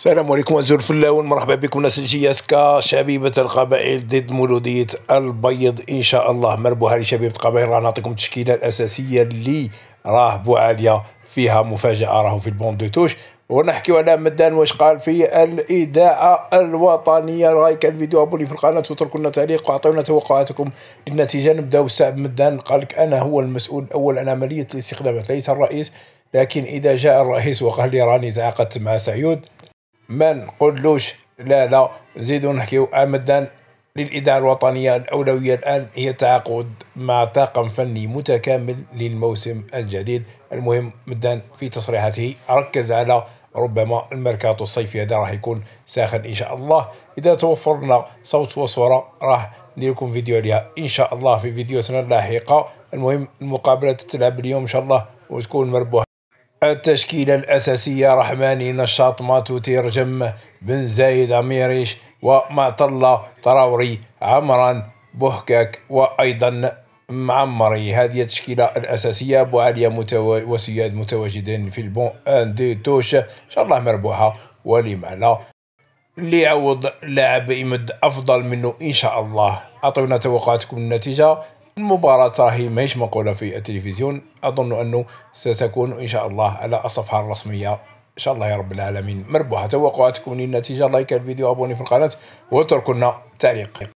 السلام عليكم azul fellawen مرحبا بكم. ناس ال JSK شبيبة القبائل ضد مولودية البيض. إن شاء الله مربوحة لشبيبة القبائل. راح نعطيكم التشكيلة الأساسية اللي راه بوعالية فيها مفاجأة راهو في ال banc de touche. ونحكيو على مدان واش قال في الإذاعة الوطنية. رأيك الفيديو؟ abonner في القناة وتركوا لنا تعليق وأعطونا توقعاتكم. للنتيجة نبداو السعب مدان. قال لك أنا هو المسؤول الأول عن عملية الاستقدامات ليس الرئيس لكن إذا جاء الرئيس وقال لي راني تعاقدت مع سعيود ما نقولوش لا لا. نزيدو نحكيو عمدا للإذاعة الوطنية الأولوية الآن هي التعاقد مع طاقم فني متكامل للموسم الجديد. المهم مدان في تصريحاته ركز على ربما الميركاتو الصيفي هذا راح يكون ساخن إن شاء الله. إذا توفر لنا صوت وصورة راح ندير لكم فيديو عليها إن شاء الله في فيديوهاتنا اللاحقة. المهم المقابلة تتلعب اليوم إن شاء الله وتكون مربوحة. التشكيلة الأساسية رحماني نشاط ماتوتي رجم بن زايد أميريش ومعطلة طراوري عمران بوحكاك وأيضا معمري. هذه التشكيلة الأساسية أبو عليا متو... وسياد متواجدين في البون أن دي توش. إن شاء الله مربوحة ولي معنا اللي لاعب يمد أفضل منه إن شاء الله. أعطونا توقعاتكم النتيجة. المباراة راهي ماهيش منقولة في التلفزيون. أظن أنه ستكون إن شاء الله على الصفحة الرسمية. إن شاء الله يا رب العالمين. مربوحة توقعاتكم للنتيجة. لايك الفيديو أبوني في القناة واتركوا لنا تعليق.